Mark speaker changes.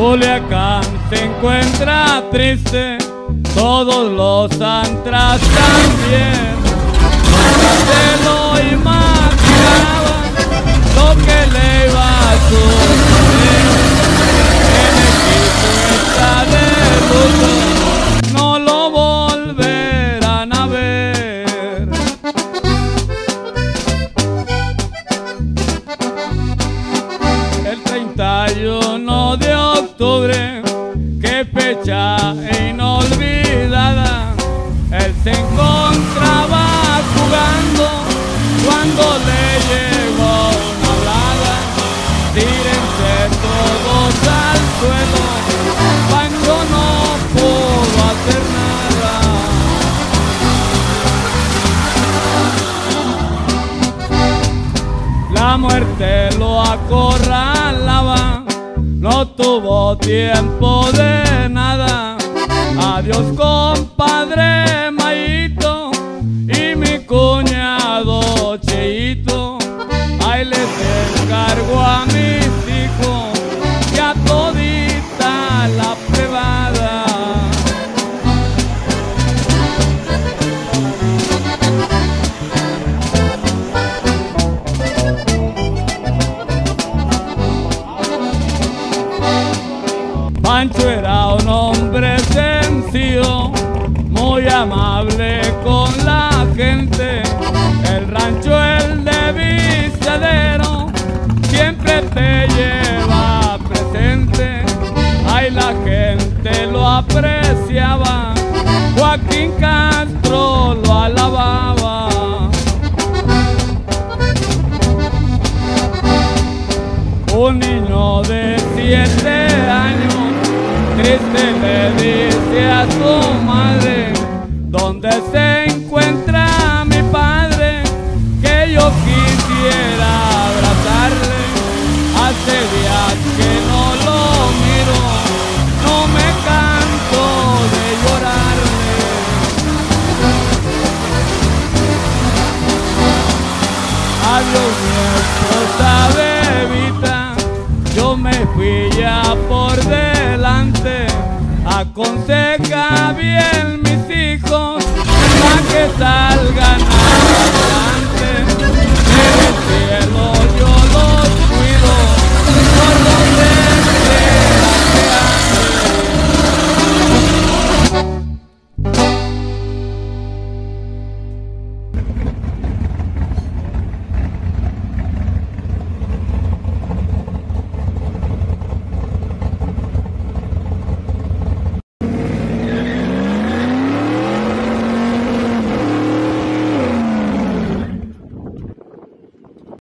Speaker 1: Culiacán se encuentra triste, todos los antras también. Qué fecha inolvidada. Él se encontraba jugando cuando le llegó una blada. Tírense todos al suelo, Pancho no pudo hacer nada. La muerte lo acorralaba, no tuvo tiempo de nada. Adiós compadre Pancho era un hombre sencillo, muy amable con la gente. El rancho, el de Vicedero, siempre te lleva presente. Ay, la gente lo apreciaba, Joaquín Castro lo alababa. Un niño de siete triste le dice a su madre ¿Dónde se encuentra mi padre? Que yo quisiera abrazarle Hace días que no lo miro No me canso de llorarle Adiós aconseja bien mis hijos para que salgan adelante.